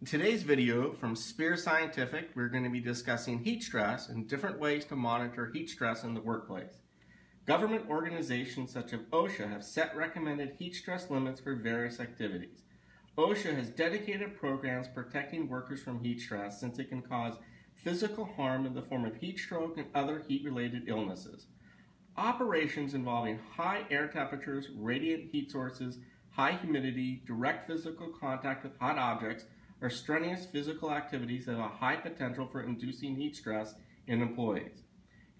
In today's video from Sper Scientific, we're going to be discussing heat stress and different ways to monitor heat stress in the workplace. Government organizations such as OSHA have set recommended heat stress limits for various activities. OSHA has dedicated programs protecting workers from heat stress since it can cause physical harm in the form of heat stroke and other heat-related illnesses. Operations involving high air temperatures, radiant heat sources, high humidity, direct physical contact with hot objects, are strenuous physical activities that have a high potential for inducing heat stress in employees.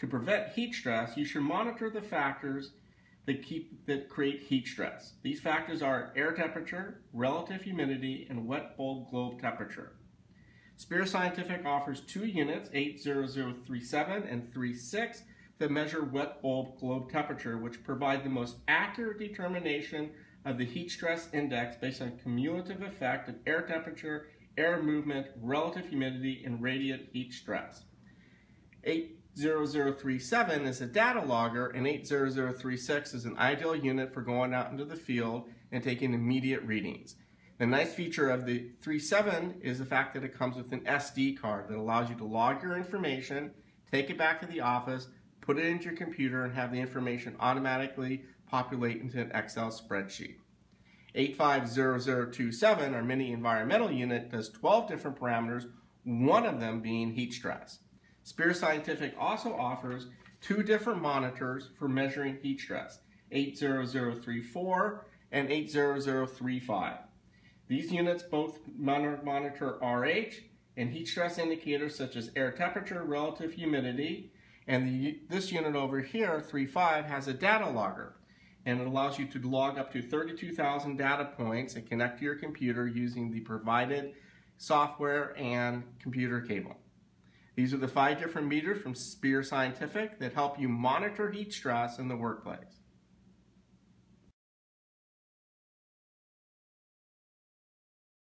To prevent heat stress, you should monitor the factors that, keep, that create heat stress. These factors are air temperature, relative humidity, and wet bulb globe temperature. Sper Scientific offers two units, 80037 and 36, that measure wet bulb globe temperature, which provide the most accurate determination of the heat stress index based on cumulative effect of air temperature, air movement, relative humidity, and radiant heat stress. 80037 is a data logger, and 80036 is an ideal unit for going out into the field and taking immediate readings. The nice feature of the 37 is the fact that it comes with an SD card that allows you to log your information, take it back to the office, put it into your computer, and have the information automatically populate into an Excel spreadsheet. 850027, our mini environmental unit, does 12 different parameters, one of them being heat stress. Sper Scientific also offers two different monitors for measuring heat stress, 80034 and 80035. These units both monitor RH and heat stress indicators such as air temperature, relative humidity, and the, this unit over here, 35, has a data logger and it allows you to log up to 32,000 data points and connect to your computer using the provided software and computer cable. These are the five different meters from Sper Scientific that help you monitor heat stress in the workplace.